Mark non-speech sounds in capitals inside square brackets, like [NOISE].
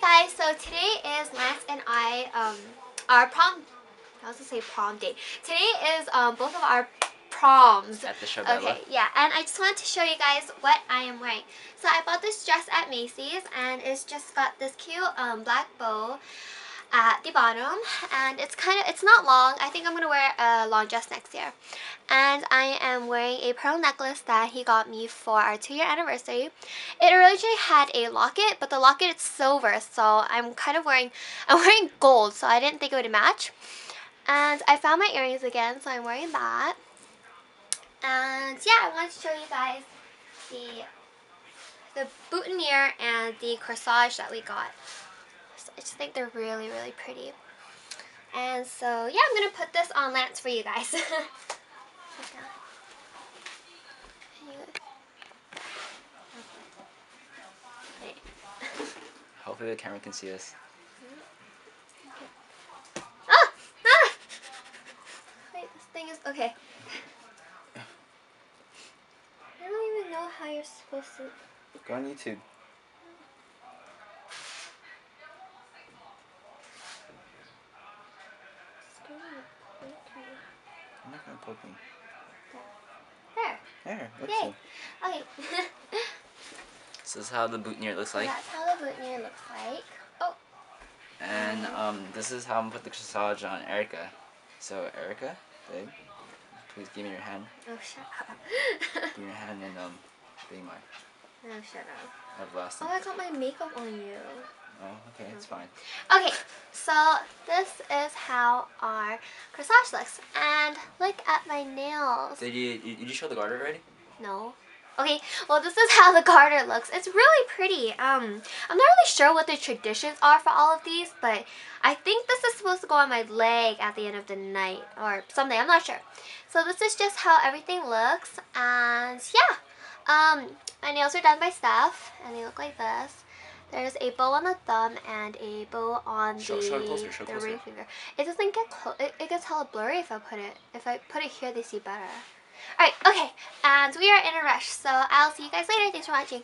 Hey guys, so today is Lance and I, um, our prom, I was gonna say prom date. Today is um, both of our proms. At the show Okay, yeah, and I just wanted to show you guys what I am wearing. So I bought this dress at Macy's and it's just got this cute um, black bow at the bottom and it's kind of it's not long. I think I'm gonna wear a long dress next year. And I am wearing a pearl necklace that he got me for our two year anniversary. It originally had a locket but the locket is silver so I'm kind of wearing [LAUGHS] I'm wearing gold so I didn't think it would match. And I found my earrings again so I'm wearing that. And yeah I wanted to show you guys the the boutonniere and the corsage that we got I just think they're really, really pretty. And so, yeah, I'm going to put this on Lance for you guys. [LAUGHS] Hopefully the camera can see us. Ah! Ah! Wait, this thing is... Okay. [LAUGHS] I don't even know how you're supposed to... Go on YouTube. I'm not gonna poke me. There. There, look Yay. so. Okay. So this is how the boutonniere looks like. That's how the boutonniere looks like. Oh. And um, this is how I'm gonna put the corsage on Erica. So Erica, babe, please give me your hand. Oh, shut up. Give me your hand and um, be my oh, shut up. I've lost Oh. I got my makeup on you. Oh, okay, it's fine. Okay, so this is how our corsage looks. And look at my nails. Did you you- did you show the garter already? No. Okay, well this is [LAUGHS] how the garter looks. It's really pretty. Um, I'm not really sure what the traditions are for all of these, but I think this is supposed to go on my leg at the end of the night or something. I'm not sure. So this is just how everything looks, and yeah. Um, my nails are done by Steph, and they look like this. There's a bow on the thumb and a bow on Show- the, show closer, show the closer. ring finger. It doesn't get close. It, it gets hella blurry if I put it. If I put it here, they see better. Alright, okay, and we are in a rush, so I'll see you guys later. Thanks for watching.